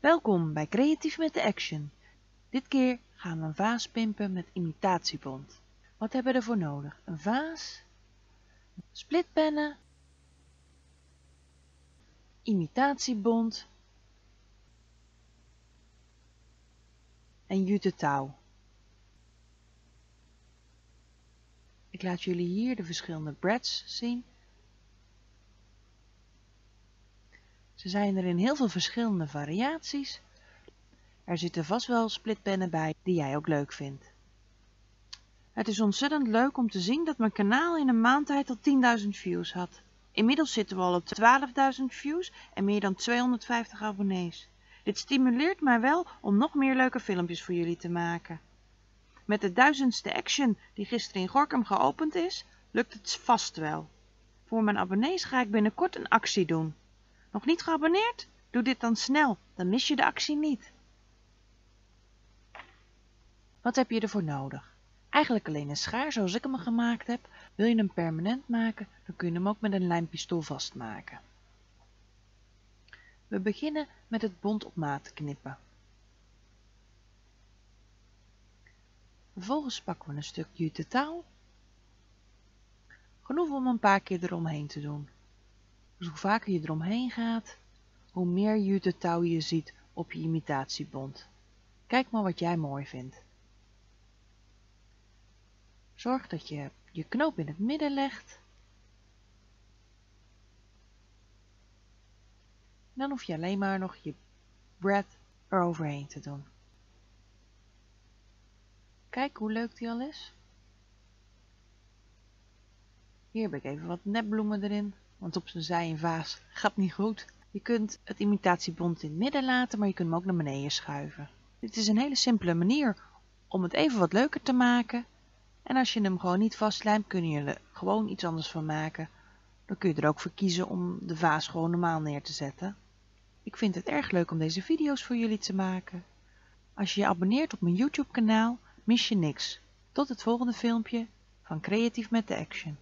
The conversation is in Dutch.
Welkom bij Creatief met de Action. Dit keer gaan we een vaas pimpen met imitatiebond. Wat hebben we ervoor nodig? Een vaas, splitpennen, imitatiebond en jute touw. Ik laat jullie hier de verschillende brads zien. Ze zijn er in heel veel verschillende variaties. Er zitten vast wel splitpennen bij die jij ook leuk vindt. Het is ontzettend leuk om te zien dat mijn kanaal in een maand tijd al 10.000 views had. Inmiddels zitten we al op 12.000 views en meer dan 250 abonnees. Dit stimuleert mij wel om nog meer leuke filmpjes voor jullie te maken. Met de duizendste action die gisteren in Gorkum geopend is, lukt het vast wel. Voor mijn abonnees ga ik binnenkort een actie doen. Nog niet geabonneerd? Doe dit dan snel, dan mis je de actie niet. Wat heb je ervoor nodig? Eigenlijk alleen een schaar zoals ik hem gemaakt heb. Wil je hem permanent maken, dan kun je hem ook met een lijmpistool vastmaken. We beginnen met het bont op maat knippen. Vervolgens pakken we een stuk jute touw. Genoeg om een paar keer eromheen te doen. Dus hoe vaker je eromheen gaat, hoe meer jute touw je ziet op je imitatiebond. Kijk maar wat jij mooi vindt. Zorg dat je je knoop in het midden legt. Dan hoef je alleen maar nog je brad eroverheen te doen. Kijk hoe leuk die al is. Hier heb ik even wat nepbloemen erin, want op zijn zij en vaas gaat niet goed. Je kunt het imitatiebond in het midden laten, maar je kunt hem ook naar beneden schuiven. Dit is een hele simpele manier om het even wat leuker te maken. En als je hem gewoon niet vastlijmt, kun je er gewoon iets anders van maken. Dan kun je er ook voor kiezen om de vaas gewoon normaal neer te zetten. Ik vind het erg leuk om deze video's voor jullie te maken. Als je je abonneert op mijn YouTube kanaal, mis je niks. Tot het volgende filmpje van Creatief met de Action.